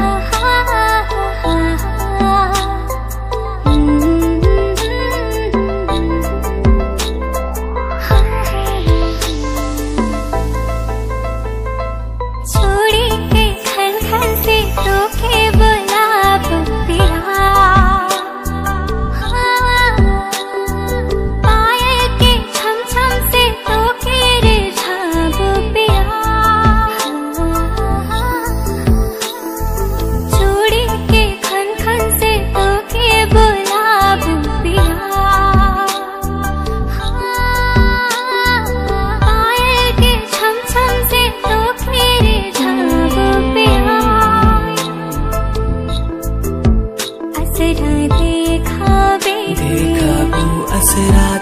啊哈。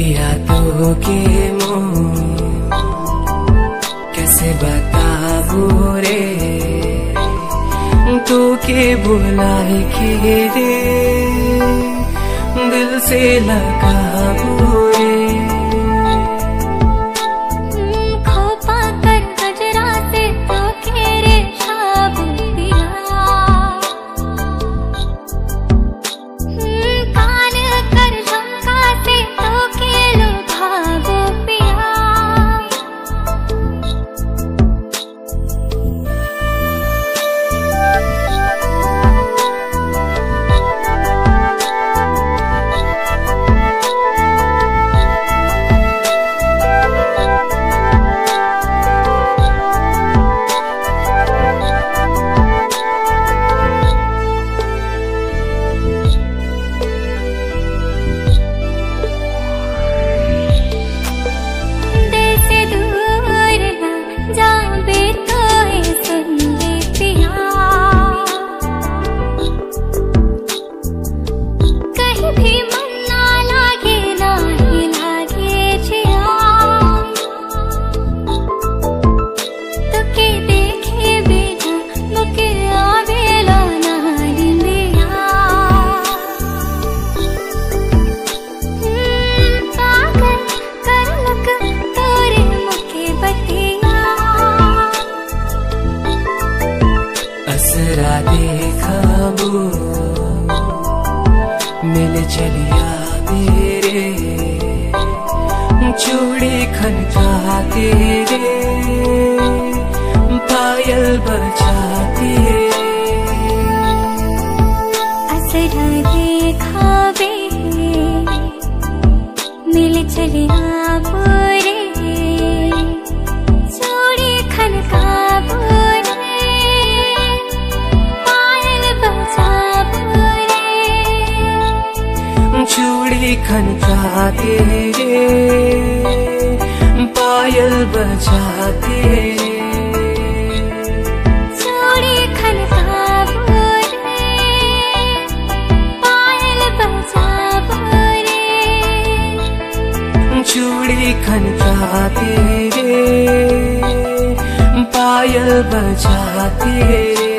दिया तो के मुँह। कैसे बताबू रे? तू के बुलाए के रे दिल से लगाबू चलिया तेरे। चूड़ी खनका तेरे पायल बजा तेरे असर देखा बे मिल चलिया मक्खन चाहते हैं पायल बजाते चूड़ी खन जाते रे। पायल बजाती रे।